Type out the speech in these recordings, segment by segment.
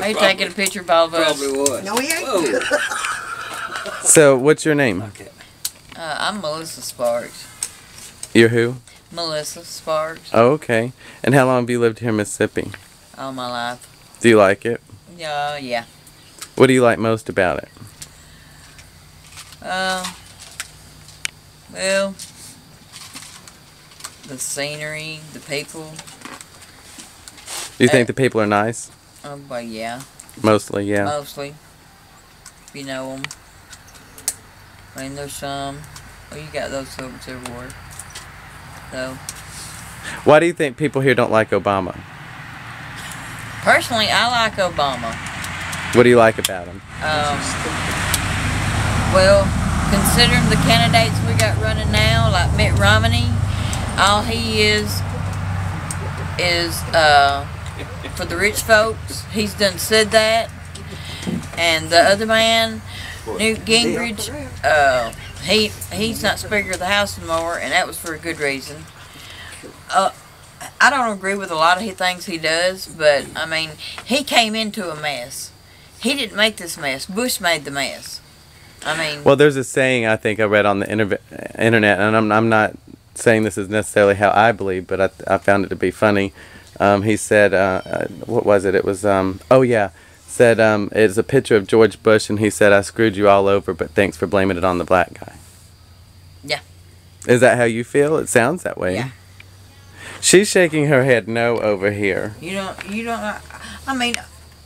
Are you taking a picture of all of us? Probably was. No, he ain't. Whoa. So, what's your name? Okay. Uh, I'm Melissa Sparks. You're who? Melissa Sparks. Oh, okay. And how long have you lived here in Mississippi? All my life. Do you like it? Yeah, yeah. What do you like most about it? Um. well, the scenery, the people. Do you Uh, think the people are nice? Oh, but yeah, Mostly, yeah. mostly. If you know them. I mean, there's some. Oh, you got those folks everywhere. So, Why do you think people here don't like Obama? personally, I like Obama. What do you like about him? Um, well, considering the candidates we got running now, like Mitt Romney, all he is is uh, for the rich folks. He's done said that, and the other man, Newt Gingrich, uh, he he's not Speaker of the House anymore, and that was for a good reason. Uh, I don't agree with a lot of the things he does, but I mean, he came into a mess. He didn't make this mess. Bush made the mess. I mean, Well, there's a saying I think I read on the interve- internet, and I'm, I'm not saying this is necessarily how I believe, but I, I found it to be funny. Um, he said, uh, uh, what was it? It was, um, oh yeah, said um, it's a picture of George Bush, and he said, I screwed you all over, but thanks for blaming it on the black guy. Yeah. Is that how you feel? It sounds that way. Yeah. She's shaking her head no over here. you don't, you don't. I mean,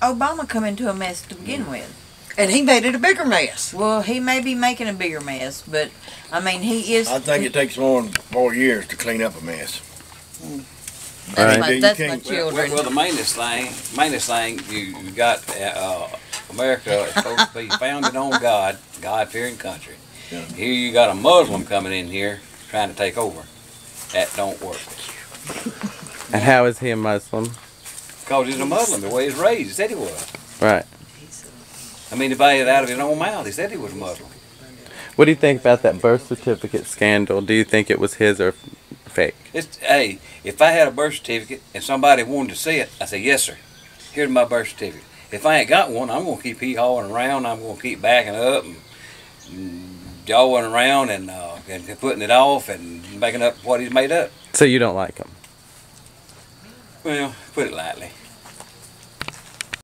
Obama come into a mess to begin with. And he made it a bigger mess. Well, he may be making a bigger mess, but I mean, he is. I think it takes more than four years to clean up a mess. That's Alright. my, You that's my Well, well, well, the mainest thing, mainest thing, you, you got uh, America is supposed to be founded on God, God-fearing country. Yeah. Here you got a Muslim coming in here trying to take over. That don't work. And how is he a Muslim? Because he's a Muslim, the way he's raised. He said he was. Right. I mean, he it out of his own mouth. He said he was a Muslim. What do you think about that birth certificate scandal? Do you think it was his or fake? It's, hey, if I had a birth certificate and somebody wanted to see it, I say, yes, sir. Here's my birth certificate. If I ain't got one, I'm going to keep hee-hawing around. I'm going to keep backing up and, and jawing around and, uh, and putting it off and making up what he's made up. So you don't like him? Well, put it lightly.